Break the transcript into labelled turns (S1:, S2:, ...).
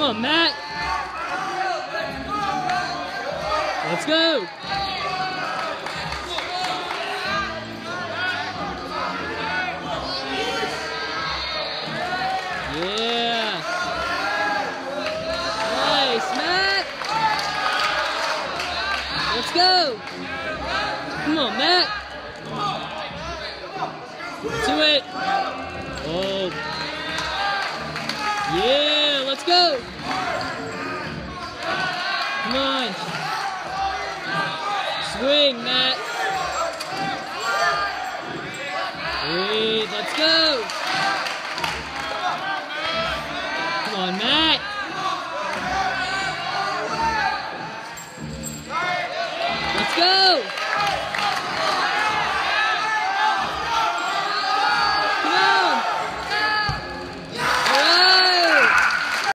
S1: Come on, Matt. Let's go. Yeah. Nice, Matt. Let's go. Come on, Matt. To it. Oh. Yeah, Let's go. Come on. Swing, Matt. Breathe. Let's go. Come on, Matt. Let's go.